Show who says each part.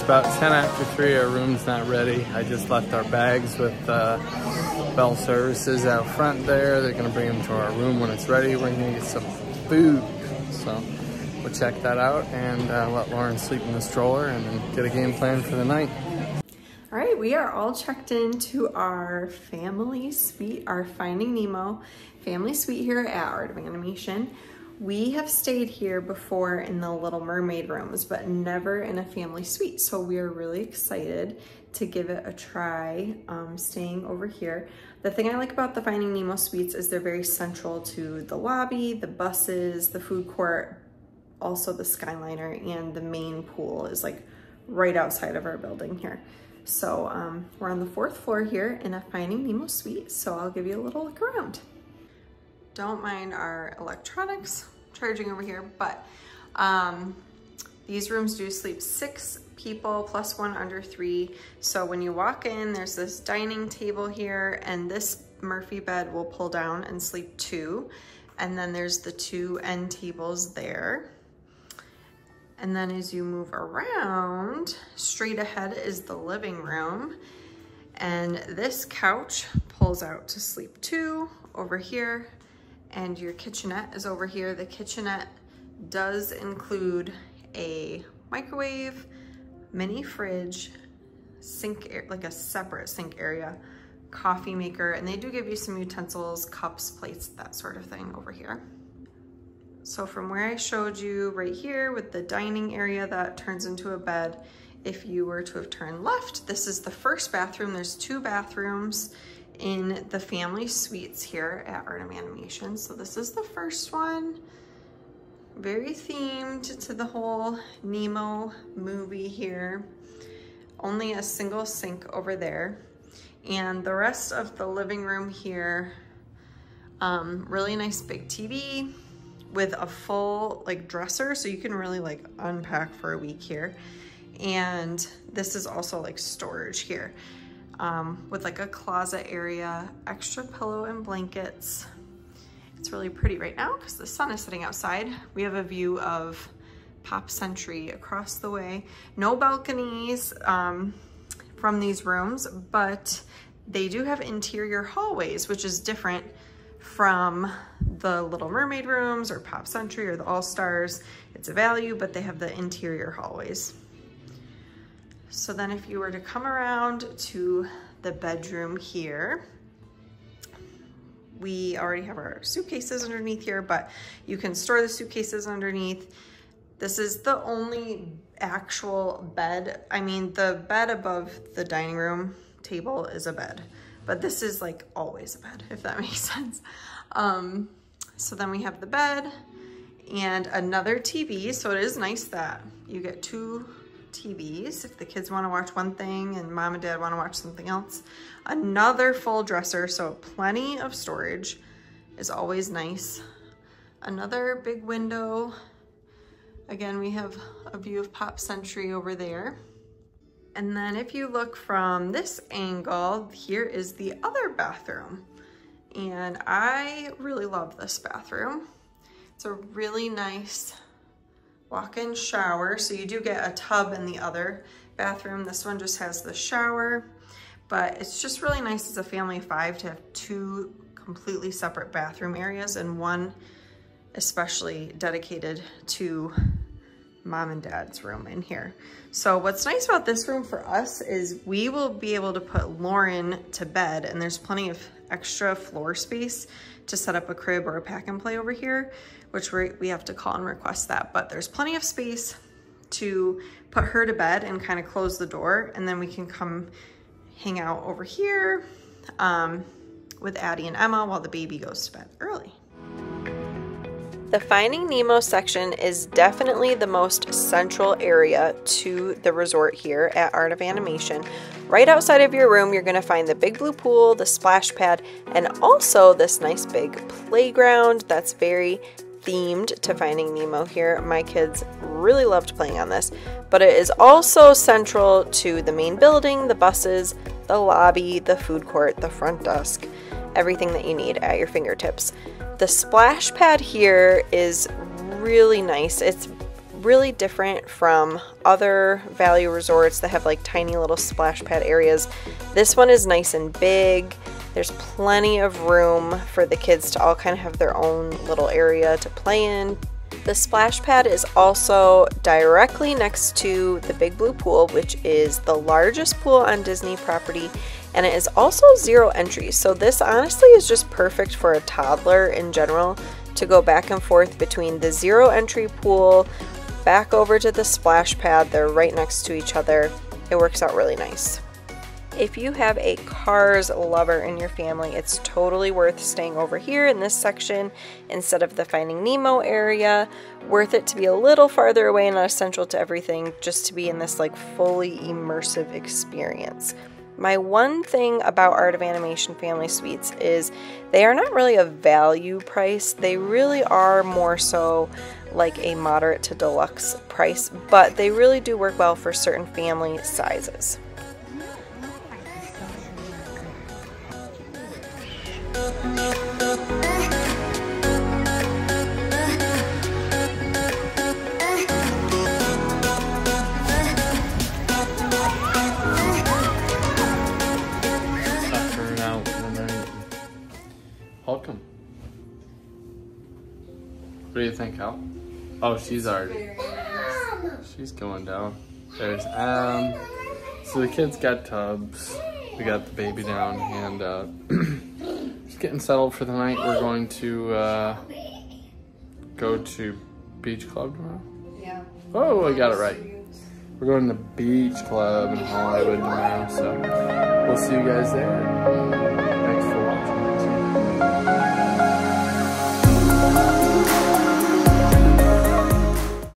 Speaker 1: It's about 10 after 3, our room's not ready. I just left our bags with uh, Bell Services out front there. They're gonna bring them to our room when it's ready. We're gonna get some food. So we'll check that out and uh, let Lauren sleep in the stroller and get a game plan for the night.
Speaker 2: All right, we are all checked into our family suite, our Finding Nemo family suite here at Art of Animation. We have stayed here before in the Little Mermaid rooms, but never in a family suite. So we are really excited to give it a try um, staying over here. The thing I like about the Finding Nemo suites is they're very central to the lobby, the buses, the food court, also the Skyliner, and the main pool is like right outside of our building here. So um, we're on the fourth floor here in a Finding Nemo suite, so I'll give you a little look around. Don't mind our electronics charging over here, but um, these rooms do sleep six people plus one under three. So when you walk in, there's this dining table here and this Murphy bed will pull down and sleep two. And then there's the two end tables there. And then as you move around, straight ahead is the living room. And this couch pulls out to sleep two over here. And your kitchenette is over here. The kitchenette does include a microwave, mini fridge, sink, like a separate sink area, coffee maker, and they do give you some utensils, cups, plates, that sort of thing over here. So from where I showed you right here with the dining area that turns into a bed, if you were to have turned left, this is the first bathroom. There's two bathrooms in the family suites here at Art of Animation. So this is the first one. Very themed to the whole Nemo movie here. Only a single sink over there. And the rest of the living room here, um, really nice big TV, with a full like dresser so you can really like unpack for a week here and this is also like storage here um, with like a closet area extra pillow and blankets it's really pretty right now because the sun is sitting outside we have a view of pop century across the way no balconies um, from these rooms but they do have interior hallways which is different from the Little Mermaid rooms or Pop Century or the All Stars. It's a value, but they have the interior hallways. So then if you were to come around to the bedroom here, we already have our suitcases underneath here, but you can store the suitcases underneath. This is the only actual bed. I mean, the bed above the dining room table is a bed, but this is like always a bed, if that makes sense. Um, so then we have the bed and another TV. So it is nice that you get two TVs if the kids want to watch one thing and mom and dad want to watch something else. Another full dresser, so plenty of storage is always nice. Another big window. Again, we have a view of Pop Century over there. And then if you look from this angle, here is the other bathroom. And I really love this bathroom. It's a really nice walk-in shower. So you do get a tub in the other bathroom. This one just has the shower, but it's just really nice as a family of five to have two completely separate bathroom areas and one especially dedicated to mom and dad's room in here. So what's nice about this room for us is we will be able to put Lauren to bed and there's plenty of extra floor space to set up a crib or a pack and play over here, which we we have to call and request that. But there's plenty of space to put her to bed and kind of close the door and then we can come hang out over here um, with Addie and Emma while the baby goes to bed early. The Finding Nemo section is definitely the most central area to the resort here at Art of Animation. Right outside of your room, you're going to find the big blue pool, the splash pad, and also this nice big playground that's very themed to Finding Nemo here. My kids really loved playing on this, but it is also central to the main building, the buses, the lobby, the food court, the front desk, everything that you need at your fingertips. The splash pad here is really nice. It's really different from other value resorts that have like tiny little splash pad areas. This one is nice and big. There's plenty of room for the kids to all kind of have their own little area to play in. The splash pad is also directly next to the Big Blue Pool, which is the largest pool on Disney property, and it is also zero entry. So this honestly is just perfect for a toddler in general to go back and forth between the zero entry pool, back over to the splash pad. They're right next to each other. It works out really nice. If you have a Cars lover in your family, it's totally worth staying over here in this section instead of the Finding Nemo area. Worth it to be a little farther away and not essential to everything, just to be in this like fully immersive experience. My one thing about Art of Animation Family Suites is they are not really a value price. They really are more so like a moderate to deluxe price, but they really do work well for certain family sizes.
Speaker 1: Welcome. What do you think, Al? Oh, she's already. She's going down. There's um. So the kids got tubs. We got the baby down and uh, just getting settled for the night. We're going to uh, go to beach club tomorrow.
Speaker 2: Yeah.
Speaker 1: Oh, I got it right. We're going to beach club in Hollywood tomorrow, so we'll see you guys there.